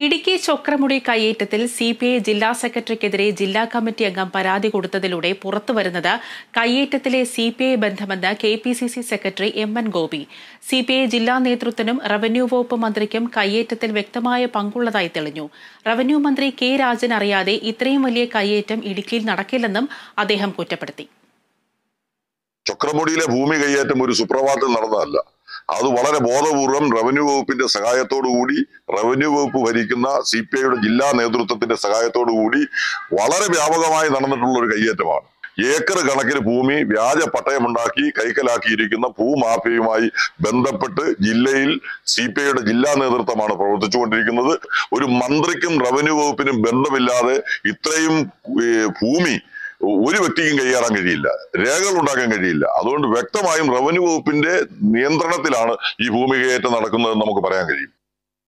ഇടുക്കി ചൊക്രമുടി കയ്യേറ്റത്തിൽ C P I ജില്ലാ സെക്രട്ടറിക്കെതിരെ ജില്ലാ കമ്മിറ്റി അംഗം പരാതി കൊടുത്തതിലൂടെ പുറത്തുവരുന്നത് കയ്യേറ്റത്തിലെ C P I ബന്ധമെന്ന് K P C C secretary M N Gopi. C P I ജില്ലാ നേതൃത്വത്തിനും റവന്യൂ വകുപ്പ് മന്ത്രിക്കും കയ്യേറ്റത്തിൽ വ്യക്തമായ പങ്കുള്ളതായി തെളിഞ്ഞു. റവന്യൂ മന്ത്രി കെ രാജൻ അറിയാതെ ഇത്രയും വലിയ കയ്യേറ്റം ഇടുക്കിയിൽ നടക്കില്ലെന്നും അദ്ദേഹം കുറ്റപ്പെടുത്തി. ചക്രമുടിയിലെ ഭൂമി കയ്യേറ്റം ഒരു സുപ്രഭാതത്തിൽ നടന്നതല്ല. അത് വളരെ ബോധപൂർവം റവന്യൂ വകുപ്പിന്റെ കൂടി റവന്യൂ വകുപ്പ് ഭരിക്കുന്ന സി പി ഐയുടെ ജില്ലാ നേതൃത്വത്തിന്റെ കൂടി വളരെ വ്യാപകമായി നടന്നിട്ടുള്ള ഒരു കയ്യേറ്റമാണ്. ഏക്കർ കണക്കിന് ഭൂമി വ്യാജ പട്ടയമുണ്ടാക്കി കൈക്കലാക്കിയിരിക്കുന്ന ഭൂമാഫിയുമായി ബന്ധപ്പെട്ട് ജില്ലയിൽ സി പി ഐയുടെ ജില്ലാ നേതൃത്വമാണ് പ്രവർത്തിച്ചുകൊണ്ടിരിക്കുന്നത്. ഒരു മന്ത്രിക്കും റവന്യൂ വകുപ്പിനും ബന്ധമില്ലാതെ ഇത്രയും ഭൂമി ഒരു വ്യക്തിക്കും കൈയേറാൻ കഴിയില്ല. രേഖകൾ ഉണ്ടാക്കാൻ കഴിയില്ല. അതുകൊണ്ട് വ്യക്തമായും റവന്യൂ വകുപ്പിന്റെ നിയന്ത്രണത്തിലാണ് ഈ ഭൂമി കൈയേറ്റം നടക്കുന്നതെന്ന് നമുക്ക് പറയാൻ കഴിയും.